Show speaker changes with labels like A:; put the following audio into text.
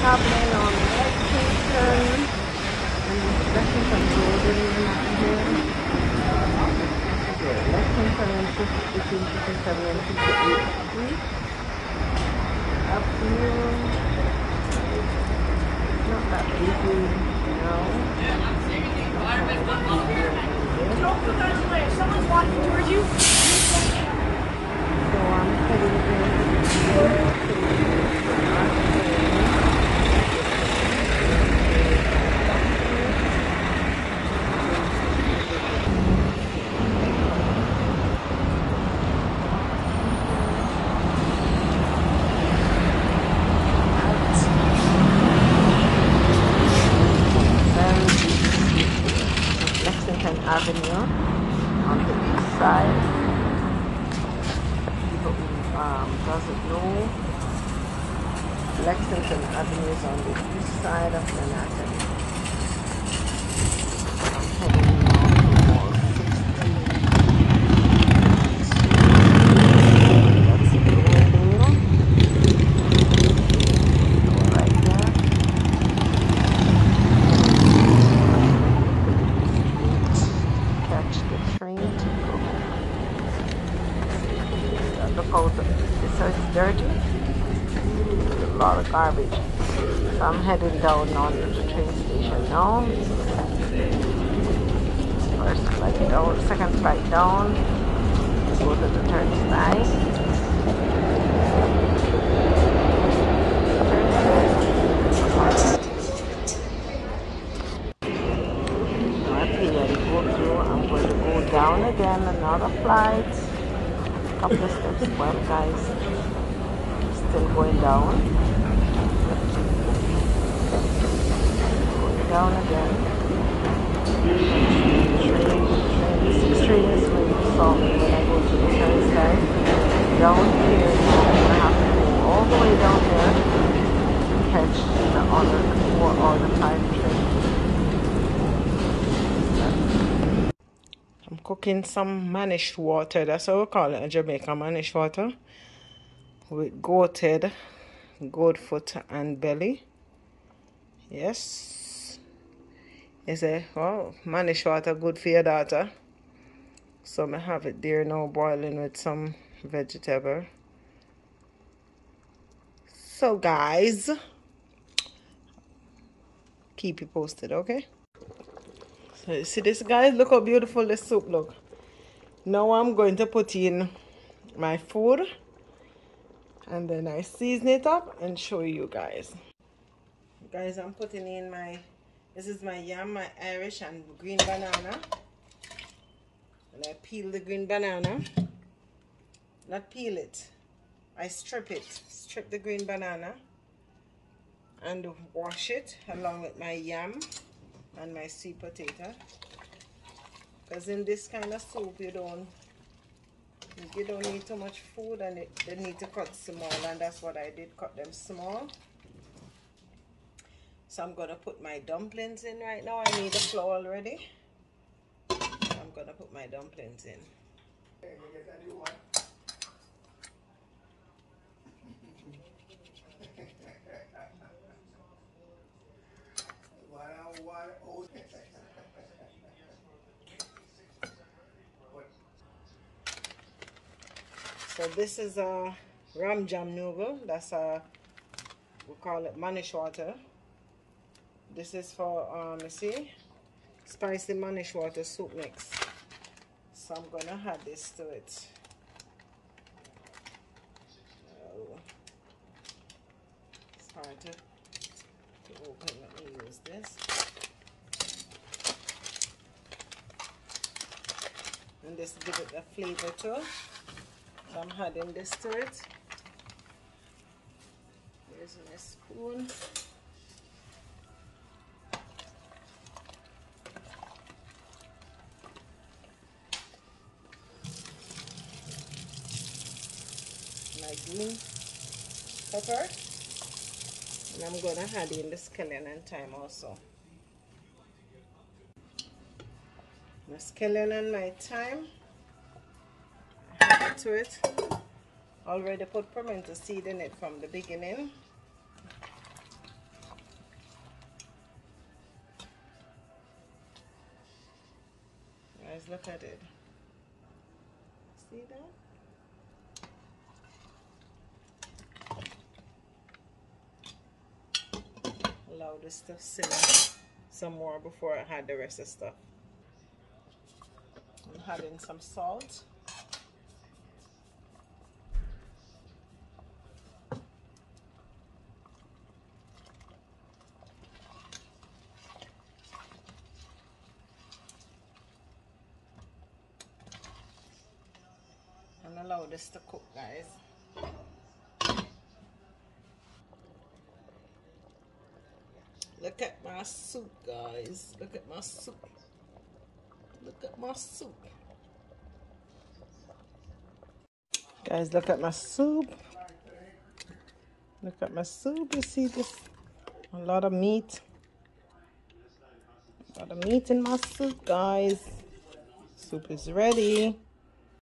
A: happening on Lexington. And Lexington Road in here. Lexington and 50, between 57 and 58 Street. Up here. Not that busy, you know.
B: Don't put that away. If someone's walking towards you,
A: So I'm heading there. Very busy. On the east side. People who um, doesn't know, Lexington Avenue is on the east side of Manhattan. I'm heading now towards 16. That's the building. Right there. catch the train to go. Look out, it says it's dirty. A lot of garbage. So I'm heading down on to the train station now. First flight down, second flight down. Go to the turnstile. I Couple of steps. Well, guys, still going down. Going down again. Train, train. This train is when you saw me when I go to the turnstile. Down here, I have to go all the way down there to catch the other four or the five train. I'm cooking some mannish water. That's what we call it in Jamaica, mannish water. With goat head, goat foot, and belly. Yes. Is it? Oh, mannish water good for your daughter. So I have it there now boiling with some vegetable. So guys, keep you posted, okay? See this guys, look how beautiful this soup look. Now I'm going to put in my food and then I season it up and show you guys. Guys, I'm putting in my, this is my yam, my Irish and green banana. And I peel the green banana. Not peel it. I strip it. Strip the green banana. And wash it along with my yam and my sweet potato. Because in this kind of soup you don't you don't need too much food and it, they need to cut small and that's what I did cut them small. So I'm gonna put my dumplings in right now. I need the flour already. I'm gonna put my dumplings in So this is a ram jam noodle. That's a we call it manish water. This is for um you see spicy manish water soup mix. So I'm gonna add this to it. It's hard to, to open. Let me use this. And this give it a flavor too. Adding this to it. Here's my spoon. My green pepper. And I'm gonna add in the scallion and thyme also. My scallion and my thyme to it already put pimento seed in it from the beginning. Guys look at it. See that? Allow this stuff simmer some more before I add the rest of stuff. I'm adding some salt. Allow this to cook guys. Look at my soup guys. Look at my soup. Look at my soup. Guys look at my soup. Look at my soup. You see this? A lot of meat. A lot of meat in my soup guys. Soup is ready